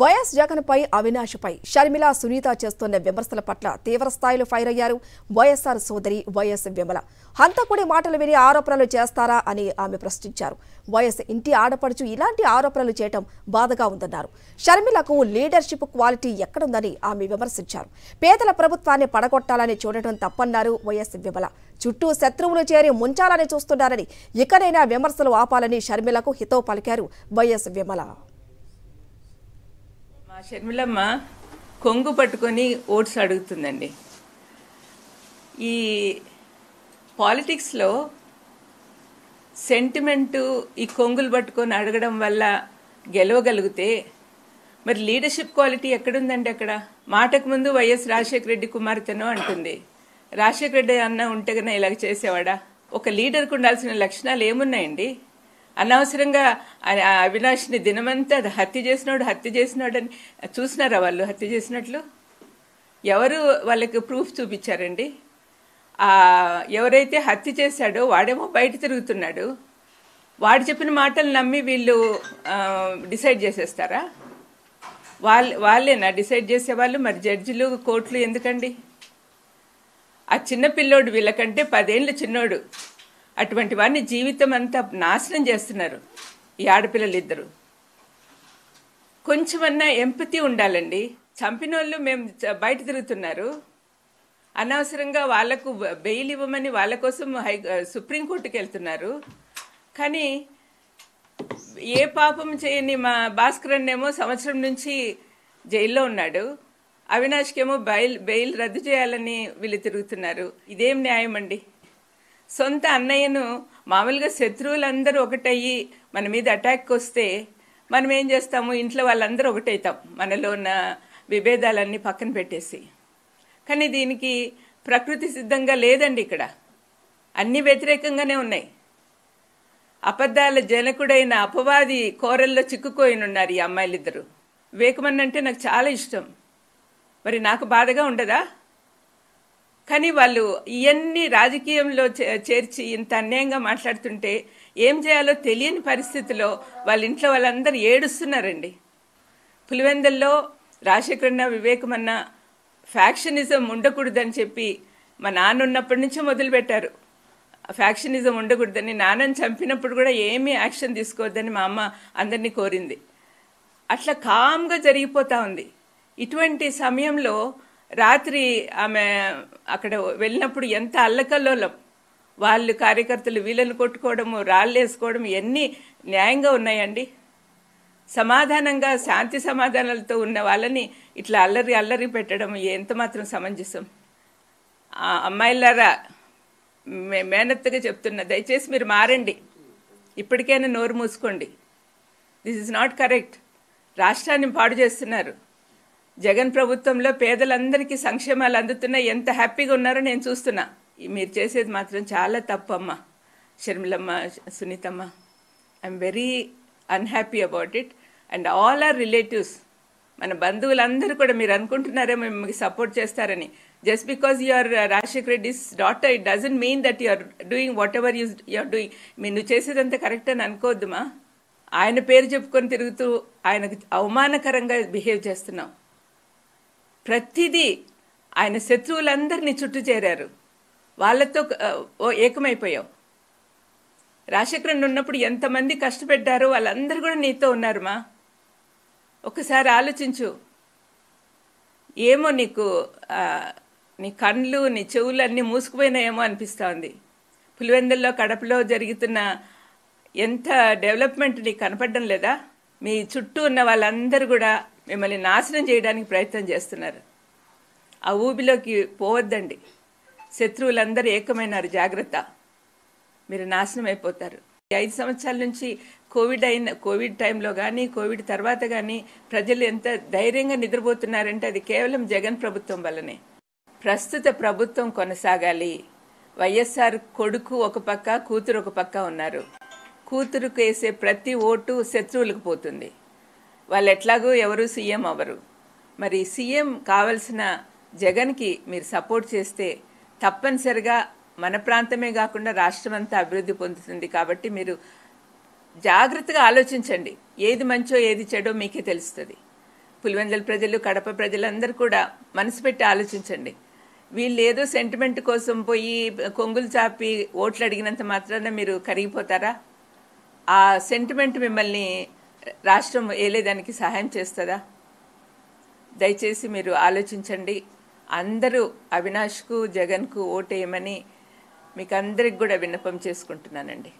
YS జగన్పై అవినాష్పై షర్మిల సునీత చేస్తున్న విమర్శల పట్ల తీవ్రస్థాయిలో ఫైర్ అయ్యారు వైఎస్ఆర్ సోదరి వైఎస్ విమల. హంతకుడి మాటలు విని ఆరోపణలు చేస్తారా అని ఆమె ప్రశ్నించారు. వైఎస్ ఇంటి ఆడపడుచు ఇలాంటి ఆరోపణలు చేయటం బాధగా ఉందన్నారు. షర్మిలకు లీడర్షిప్ క్వాలిటీ ఎక్కడుందని ఆమె విమర్శించారు. పేదల ప్రభుత్వాన్ని పడగొట్టాలని చూడటం తప్పన్నారు వైఎస్ విమల. చుట్టూ శత్రువులు చేరి ముంచాలని చూస్తున్నారని ఇకనైనా విమర్శలు ఆపాలని షర్మిలకు హితవు పలికారు వైఎస్ విమల. మా షర్మిలమ్మ కొంగు పట్టుకొని ఓట్స్ అడుగుతుందండి. ఈ పాలిటిక్స్లో సెంటిమెంటు ఈ కొంగులు పట్టుకొని అడగడం వల్ల గెలవగలిగితే మరి లీడర్షిప్ క్వాలిటీ ఎక్కడుందండి అక్కడ? మాటకు ముందు వైఎస్ రాజశేఖర రెడ్డి కుమార్తెను అంటుంది. రాజశేఖర రెడ్డి అన్న ఉంటే కన్నా ఇలాగ చేసేవాడా? ఒక లీడర్కు ఉండాల్సిన లక్షణాలు ఏమున్నాయండి? అనవసరంగా అవినాష్ని దినమంతా అది హత్య చేసినాడు హత్య చేసినాడు అని చూసినారా వాళ్ళు హత్య చేసినట్లు? ఎవరు వాళ్ళకి ప్రూఫ్ చూపించారండి? ఎవరైతే హత్య చేశాడో వాడేమో బయట తిరుగుతున్నాడు. వాడు చెప్పిన మాటలు నమ్మి వీళ్ళు డిసైడ్ చేసేస్తారా? వాళ్ళ వాళ్ళేనా డిసైడ్ చేసేవాళ్ళు? మరి జడ్జిలు కోర్టులు ఎందుకండి? ఆ చిన్న పిల్లోడు వీళ్ళకంటే పదేళ్ళు చిన్నోడు. అటువంటి వారిని జీవితం అంతా నాశనం చేస్తున్నారు. ఈ ఆడపిల్లలు ఇద్దరు కొంచెమన్నా ఎంపతి ఉండాలండి. చంపిన వాళ్ళు మేము బయట తిరుగుతున్నారు. అనవసరంగా వాళ్ళకు బెయిల్ ఇవ్వమని వాళ్ళ కోసం హై సుప్రీంకోర్టుకి వెళ్తున్నారు. కానీ ఏ పాపం చేయని మా భాస్కర్ ఏమో సంవత్సరం నుంచి జైల్లో ఉన్నాడు. అవినాష్కేమో బెయిల్ బెయిల్ రద్దు చేయాలని వీళ్ళు తిరుగుతున్నారు. ఇదేం న్యాయం అండి సొంత అన్నయ్యను మామూలుగా శత్రువులందరూ ఒకటయ్యి మన మీద అటాక్ వస్తే మనం ఏం చేస్తాము? ఇంట్లో వాళ్ళందరూ ఒకటవుతాం మనలో ఉన్న విభేదాలన్నీ పక్కన పెట్టేసి. కానీ దీనికి ప్రకృతి సిద్ధంగా లేదండి ఇక్కడ. అన్ని వ్యతిరేకంగానే ఉన్నాయి. అబద్ధాల జనకుడైన అపవాది కోరల్లో చిక్కుకోయినున్నారు ఈ అమ్మాయిలిద్దరు. వివేకమన్ అంటే నాకు చాలా ఇష్టం. మరి నాకు బాధగా ఉండదా? కానీ వాళ్ళు ఇవన్నీ రాజకీయంలో చే- చేర్చి ఇంత అన్యాయంగా మాట్లాడుతుంటే ఏం చేయాలో తెలియని పరిస్థితిలో వాళ్ళ ఇంట్లో వాళ్ళందరూ ఏడుస్తున్నారండి. పులివెందల్లో రాజశేఖరన్న వివేకమన్న ఫ్యాక్షనిజం ఉండకూడదని చెప్పి మా నాన్న ఉన్నప్పటి నుంచే మొదలుపెట్టారు. ఫ్యాక్షనిజం ఉండకూడదని నాన్నని చంపినప్పుడు కూడా ఏమీ యాక్షన్ తీసుకోవద్దని మా అమ్మ అందరినీ కోరింది. అట్లా కామ్గా జరిగిపోతూ ఉంది. ఇటువంటి సమయంలో రాత్రి ఆమె అక్కడ వెళ్ళినప్పుడు ఎంత అల్లకల్లోలం. వాళ్ళు కార్యకర్తలు వీళ్ళని కొట్టుకోవడము రాళ్ళు వేసుకోవడం ఇవన్నీ న్యాయంగా ఉన్నాయండి. సమాధానంగా శాంతి సమాధానాలతో ఉన్న వాళ్ళని ఇట్లా అల్లరి అల్లరి పెట్టడం ఎంత మాత్రం సమంజసం. ఆ అమ్మాయిలారా మే- మేనత్తగా చెప్తున్నా దయచేసి మీరు మారండి. ఇప్పటికైనా నోరు మూసుకోండి. దిస్ ఇస్ నాట్ కరెక్ట్ రాష్ట్రాన్ని పాడు చేస్తున్నారు. జగన్ ప్రభుత్వంలో పేదలందరికీ సంక్షేమాలు అందుతున్నాయి ఎంత హ్యాపీగా ఉన్నారో నేను చూస్తున్నా. మీరు చేసేది మాత్రం చాలా తప్పమ్మ షర్మిలమ్మ సునీతమ్మ. I'm very unhappy about it and all our relatives మన బంధువులందరూ కూడా మీరు అనుకుంటున్నారేమో మీకు సపోర్ట్ చేస్తారని. Just because your Rajasekhar Reddy's daughter it doesn't mean that you're doing whatever use you're doing మీరు నువ్వు చేసేదంతా కరెక్ట్ అని అనుకోవద్దుమా? ఆయన పేరు చెప్పుకొని తిరుగుతూ ఆయనకు అవమానకరంగా బిహేవ్ చేస్తున్నావు. ప్రతిదీ ఆయన శత్రువులందరినీ చుట్టూ చేరారు. వాళ్ళతో ఓ ఏకమైపోయావు రాజశేఖరన్ ఉన్నప్పుడు ఎంతమంది కష్టపెట్టారో వాళ్ళందరూ కూడా నీతో ఉన్నారు మా. ఒకసారి ఆలోచించు. ఏమో నీకు నీ కళ్ళు నీ చెవులు అన్నీ మూసుకుపోయినాయేమో అనిపిస్తోంది పులివెందుల్లో కడపలో జరుగుతున్న ఎంత డెవలప్మెంట్ నీకు కనపడడం లేదా? మీ చుట్టూ ఉన్న వాళ్ళందరూ కూడా మిమ్మల్ని నాశనం చేయడానికి ప్రయత్నం చేస్తున్నారు. ఆ ఊబిలోకి పోవద్దండి. శత్రువులందరూ ఏకమైనారు జాగ్రత్త. మీరు నాశనం అయిపోతారు. ఈ ఐదు సంవత్సరాల నుంచి కోవిడ్ అయిన కోవిడ్ టైంలో కానీ కోవిడ్ తర్వాత కానీ ప్రజలు ఎంత ధైర్యంగా నిద్రపోతున్నారంటే అది కేవలం జగన్ ప్రభుత్వం వల్లనే. ప్రస్తుత ప్రభుత్వం కొనసాగాలి. వైఎస్ఆర్ కొడుకు ఒక పక్క కూతురు ఒక పక్క ఉన్నారు. కూతురుకు వేసే ప్రతి ఓటు శత్రువులకు పోతుంది. వాళ్ళు ఎట్లాగో ఎవరు సీఎం అవ్వరు. మరి సీఎం కావలసిన జగన్కి మీరు సపోర్ట్ చేస్తే తప్పనిసరిగా మన ప్రాంతమే కాకుండా రాష్ట్రం అంతా అభివృద్ధి పొందుతుంది కాబట్టి మీరు జాగ్రత్తగా ఆలోచించండి. ఏది మంచో ఏది చెడో మీకే తెలుస్తుంది. పులివెందుల ప్రజలు కడప ప్రజలందరూ కూడా మనసు పెట్టి ఆలోచించండి. వీళ్ళు ఏదో సెంటిమెంట్ కోసం పోయి కొంగులు చాపి ఓట్లు అడిగినంత మాత్రాన మీరు కరిగిపోతారా? ఆ సెంటిమెంట్ మిమ్మల్ని రాష్ట్రం ఏలేదానికి సహాయం చేస్తుందా? దయచేసి మీరు ఆలోచించండి. అందరూ అవినాష్కు జగన్కు ఓటేయమని మీకు అందరికి కూడా విన్నపం చేసుకుంటున్నానండి.